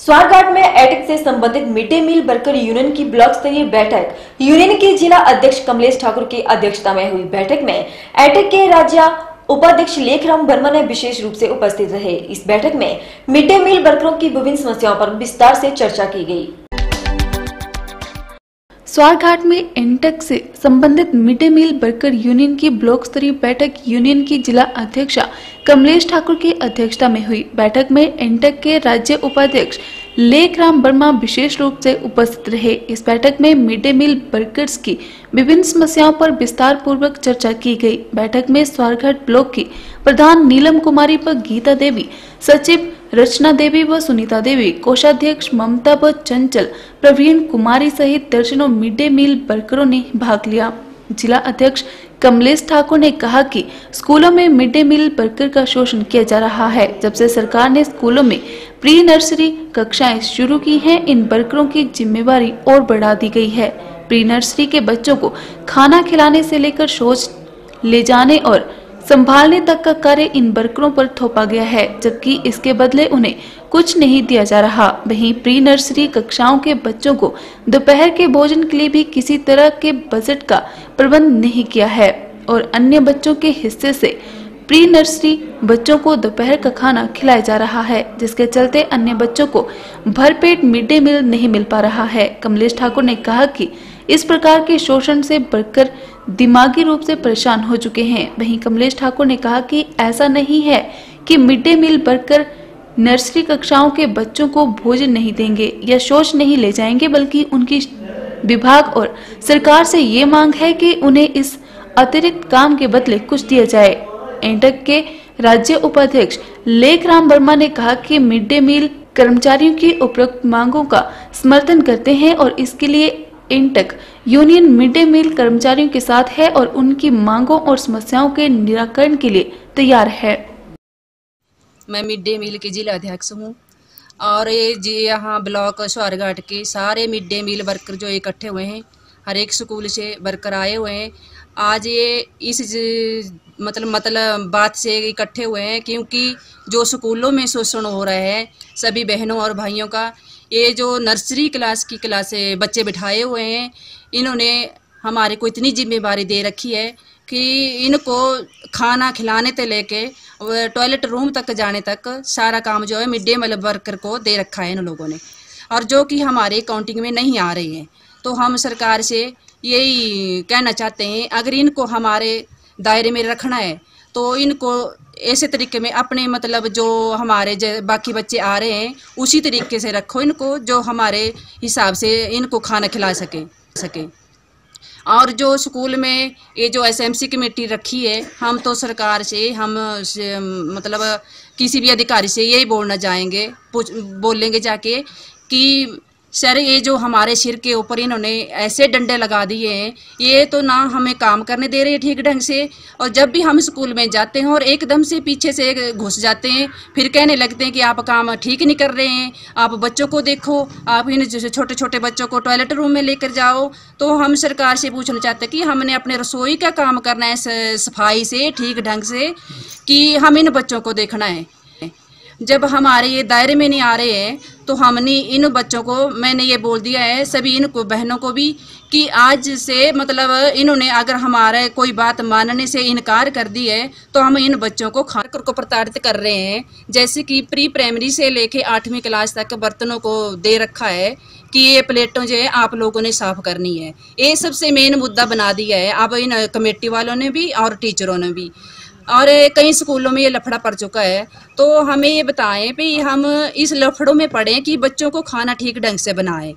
स्वारघाट में एटिक से संबंधित mid day meal worker union की ब्लॉक स्तरीय बैठक, यूनियन के जिला अध्यक्ष कमलेश ठाकुर की अध्यक्षता में हुई बैठक में एटिक के राज्य उपाध्यक्ष लेखराम वर्मा ने विशेष रूप से उपस्थित रहे। इस बैठक में मिड डे मील वर्करों की विभिन्न समस्याओं पर विस्तार से चर्चा की गई। स्वारघाट में एनटेक से संबंधित mid day meal worker union की ब्लॉक स्तरीय बैठक यूनियन की जिला अध्यक्षा कमलेश ठाकुर की अध्यक्षता में हुई। बैठक में एनटेक के राज्य उपाध्यक्ष लेखराम वर्मा विशेष रूप से उपस्थित रहे। इस बैठक में मिड डे मील वर्कर्स की विभिन्न समस्याओं पर विस्तार पूर्वक चर्चा की गई। बैठक में स्वारघाट ब्लॉक की प्रधान नीलम कुमारी व गीता देवी, सचिव रचना देवी व सुनीता देवी, कोषाध्यक्ष ममता व चंचल, प्रवीण कुमारी सहित दर्जनों मिड डे मील वर्करों ने भाग लिया। जिला अध्यक्ष कमलेश ठाकुर ने कहा कि स्कूलों में मिड डे मील वर्कर का शोषण किया जा रहा है, जब से सरकार ने स्कूलों में प्री नर्सरी कक्षाएँ शुरू की हैं, इन बर्करों की जिम्मेवारी और बढ़ा दी गई है। प्री नर्सरी के बच्चों को खाना खिलाने से लेकर शोच ले जाने और संभालने तक का कार्य इन वर्करों पर थोपा गया है, जबकि इसके बदले उन्हें कुछ नहीं दिया जा रहा। वहीं प्री नर्सरी कक्षाओं के बच्चों को दोपहर के भोजन के लिए भी किसी तरह के बजट का प्रबंध नहीं किया है और अन्य बच्चों के हिस्से से प्री नर्सरी बच्चों को दोपहर का खाना खिलाया जा रहा है, जिसके चलते अन्य बच्चों को भरपेट मिड डे मील नहीं मिल पा रहा है। कमलेश ठाकुर ने कहा कि इस प्रकार के शोषण से बढ़कर दिमागी रूप से परेशान हो चुके हैं। वहीं कमलेश ठाकुर ने कहा कि ऐसा नहीं है कि मिड डे मील बढ़कर नर्सरी कक्षाओं के बच्चों को भोजन नहीं देंगे या शोष नहीं ले जाएँगे, बल्कि उनकी विभाग और सरकार से ये मांग है कि उन्हें इस अतिरिक्त काम के बदले कुछ दिया जाए। एंटक के राज्य उपाध्यक्ष लेखराम वर्मा ने कहा कि मिड डे मील कर्मचारियों की उपरोक्त मांगों का समर्थन करते हैं और इसके लिए INTUC union mid day meal कर्मचारियों के साथ है और उनकी मांगों और समस्याओं के निराकरण के लिए तैयार है। मैं मिड डे मील के जिला अध्यक्ष हूँ और ये जी यहाँ ब्लॉक स्वारघाट के सारे मिड डे मील वर्कर जो इकट्ठे हुए हैं, हर एक स्कूल से वर्कर आए हुए हैं। आज ये इस मतलब मतलब बात से इकट्ठे हुए हैं क्योंकि जो स्कूलों में शोषण हो रहा है, सभी बहनों और भाइयों का ये जो नर्सरी क्लास की क्लास बच्चे बिठाए हुए हैं, इन्होंने हमारे को इतनी जिम्मेवारी दे रखी है कि इनको खाना खिलाने से लेके टॉयलेट रूम तक जाने तक सारा काम जो है मिड डे मील वर्कर को दे रखा है इन लोगों ने। और जो कि हमारे काउंटिंग में नहीं आ रही हैं तो हम सरकार से यही कहना चाहते हैं, अगर इनको हमारे दायरे में रखना है तो इनको ऐसे तरीके में अपने मतलब जो हमारे बाकी बच्चे आ रहे हैं उसी तरीके से रखो इनको जो हमारे हिसाब से इनको खाना खिला सके सके। और जो स्कूल में ये जो एसएमसी कमेटी रखी है हम तो सरकार से हम से, मतलब किसी भी अधिकारी से यही बोलना चाहेंगे बोलेंगे जाके कि सर, ये जो हमारे सिर के ऊपर इन्होंने ऐसे डंडे लगा दिए हैं, ये तो ना हमें काम करने दे रहे हैं ठीक ढंग से, और जब भी हम स्कूल में जाते हैं और एकदम से पीछे से घुस जाते हैं, फिर कहने लगते हैं कि आप काम ठीक नहीं कर रहे हैं, आप बच्चों को देखो, आप इन छोटे छोटे बच्चों को टॉयलेट रूम में लेकर जाओ तो हम सरकार से पूछना चाहते हैं कि हमने अपने रसोई का काम करना है सफ़ाई से ठीक ढंग से, कि हम इन बच्चों को देखना है। जब हमारे ये दायरे में नहीं आ रहे हैं तो हमने इन बच्चों को, मैंने ये बोल दिया है, सभी इनको बहनों को भी, कि आज से मतलब इन्होंने अगर हमारे कोई बात मानने से इनकार कर दी है तो हम इन बच्चों को खाकर को प्रताड़ित कर रहे हैं। जैसे कि प्री प्राइमरी से लेके आठवीं क्लास तक बर्तनों को दे रखा है, कि ये प्लेटों जो है, आप लोगों ने साफ़ करनी है। ये सबसे मेन मुद्दा बना दिया है, अब इन कमेटी वालों ने भी और टीचरों ने भी। और कई स्कूलों में ये लफड़ा पड़ चुका है। तो हमें ये बताएँ भी हम इस लफड़ों में पढ़ें कि बच्चों को खाना ठीक ढंग से बनाएँ।